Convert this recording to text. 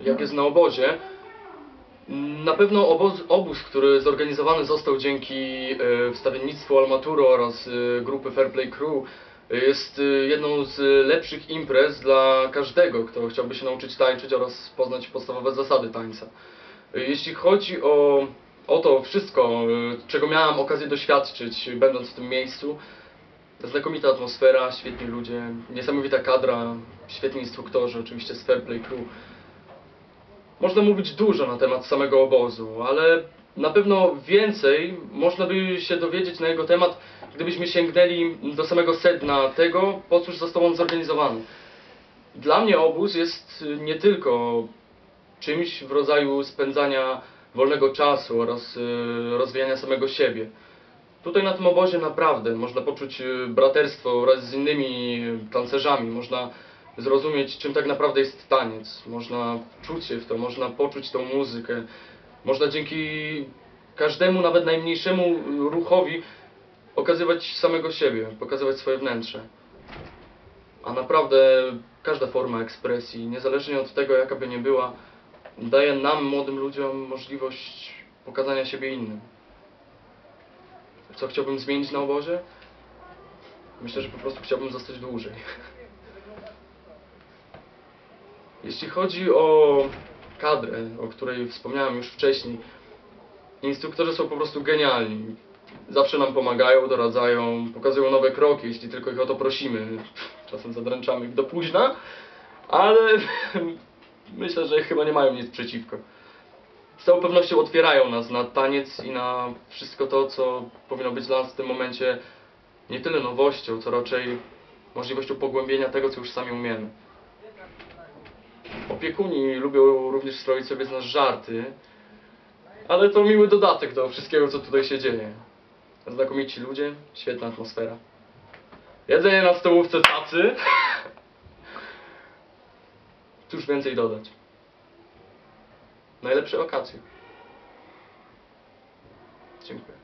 jak jest na obozie. Na pewno obóz, obóz, który zorganizowany został dzięki e, wstawiennictwu Almaturo oraz e, grupy Fairplay Crew, jest e, jedną z lepszych imprez dla każdego, kto chciałby się nauczyć tańczyć oraz poznać podstawowe zasady tańca. Jeśli chodzi o, o to wszystko, czego miałem okazję doświadczyć, będąc w tym miejscu, znakomita atmosfera, świetni ludzie, niesamowita kadra, świetni instruktorzy, oczywiście z Fairplay Crew. Można mówić dużo na temat samego obozu, ale na pewno więcej można by się dowiedzieć na jego temat, gdybyśmy sięgnęli do samego sedna tego, po cóż został on zorganizowany. Dla mnie obóz jest y, nie tylko czymś w rodzaju spędzania wolnego czasu oraz y, rozwijania samego siebie. Tutaj na tym obozie naprawdę można poczuć y, braterstwo wraz z innymi tancerzami, można zrozumieć czym tak naprawdę jest taniec, można czuć się w to, można poczuć tą muzykę, można dzięki każdemu, nawet najmniejszemu ruchowi okazywać samego siebie, pokazywać swoje wnętrze. A naprawdę każda forma ekspresji, niezależnie od tego jaka by nie była, daje nam, młodym ludziom, możliwość pokazania siebie innym. Co chciałbym zmienić na obozie? Myślę, że po prostu chciałbym zostać dłużej. Jeśli chodzi o kadrę, o której wspomniałem już wcześniej, instruktorzy są po prostu genialni. Zawsze nam pomagają, doradzają, pokazują nowe kroki, jeśli tylko ich o to prosimy. Czasem zadręczamy ich do późna, ale myślę, że chyba nie mają nic przeciwko. Z całą pewnością otwierają nas na taniec i na wszystko to, co powinno być dla nas w tym momencie nie tyle nowością, co raczej możliwością pogłębienia tego, co już sami umiemy. Opiekuni lubią również stroić sobie z nas żarty, ale to miły dodatek do wszystkiego, co tutaj się dzieje. Znakomici ludzie, świetna atmosfera. Jedzenie na stołówce tacy. Cóż więcej dodać. Najlepsze wakacje. Dziękuję.